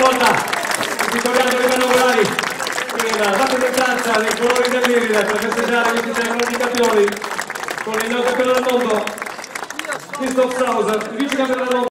colonna vittoriano Rivano per la rappresentanza dei colori dell'Iride per festeggiare i 23 campioni con il neo campione del mondo Christoph Sauser, vice campione del mondo.